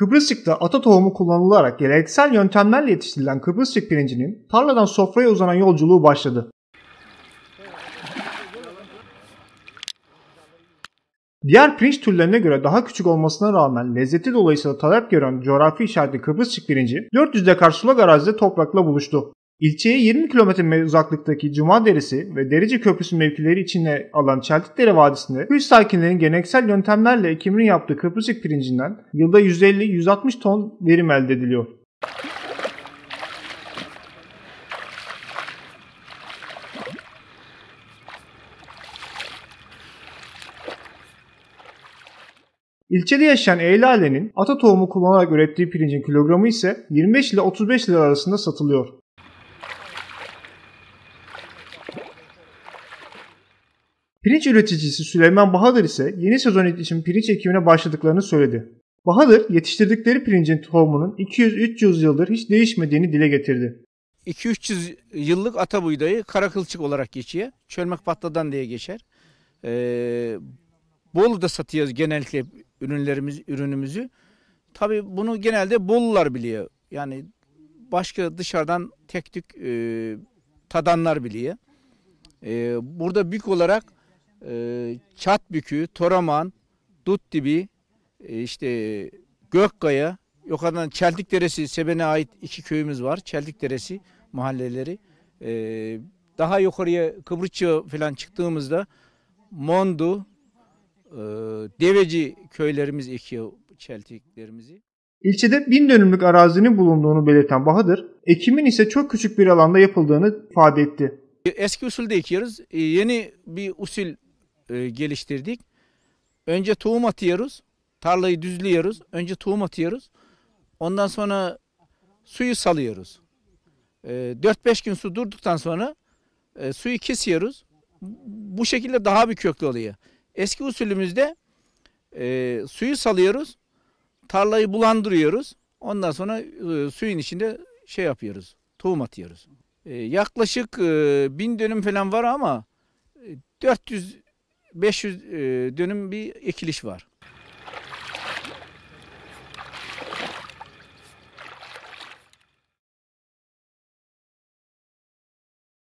Kıbrısçık'ta ata tohumu kullanılarak geleneksel yöntemlerle yetiştirilen Kıbrısçık pirincinin tarladan sofraya uzanan yolculuğu başladı. Diğer pirinç türlerine göre daha küçük olmasına rağmen lezzeti dolayısıyla talep gören coğrafi işaretli Kıbrısçık pirinci 400 dekar sulak arazide toprakla buluştu. İlçeye 20 kilometre uzaklıktaki Cuma Deresi ve Derici Köprüsü mevkileri içine alan Çeltikdere Vadisi'nde köy sakinlerin geleneksel yöntemlerle ekimini yaptığı Kıbrısçık pirincinden yılda 150-160 ton verim elde ediliyor. İlçede yaşayan Eyle ailenin ata tohumu kullanarak ürettiği pirincin kilogramı ise 25 ile 35 lira arasında satılıyor. Pirinç üreticisi Süleyman Bahadır ise yeni sezon için pirinç ekimine başladıklarını söyledi. Bahadır yetiştirdikleri pirincin tohumunun 200-300 yıldır hiç değişmediğini dile getirdi. 2-300 yıllık ata buğdayı kara kılçık olarak geçiyor. Çölmek patladan diye geçer. Ee, Bolu'da satıyoruz genellikle ürünlerimiz, ürünümüzü. Tabii bunu genelde Bolular biliyor. Yani başka dışarıdan tek tük e, tadanlar biliyor. E, burada büyük olarak e, Çat Bükü, Toraman, Dut Dibi, e, işte Gökkaya, yukarıdan Çeltik Deresi, Seben'e ait iki köyümüz var. Çeltik Deresi mahalleleri. E, daha yukarıya Kıbrısçı falan çıktığımızda Mondu, e, Deveci köylerimiz ekiyor çeltiklerimizi. İlçede bin dönümlük arazinin bulunduğunu belirten Bahadır, ekimin ise çok küçük bir alanda yapıldığını ifade etti. Eski usulde ekiyoruz. E, yeni bir usul e, geliştirdik. Önce tohum atıyoruz. Tarlayı düzlüyoruz. Önce tohum atıyoruz. Ondan sonra suyu salıyoruz. E, 4-5 gün su durduktan sonra e, suyu kesiyoruz. Bu şekilde daha bir köklü oluyor. Eski usulümüzde e, suyu salıyoruz. Tarlayı bulandırıyoruz. Ondan sonra suyun içinde şey yapıyoruz. Tohum atıyoruz. Yaklaşık bin dönüm falan var ama 400 500 e, dönüm bir ekiliş var.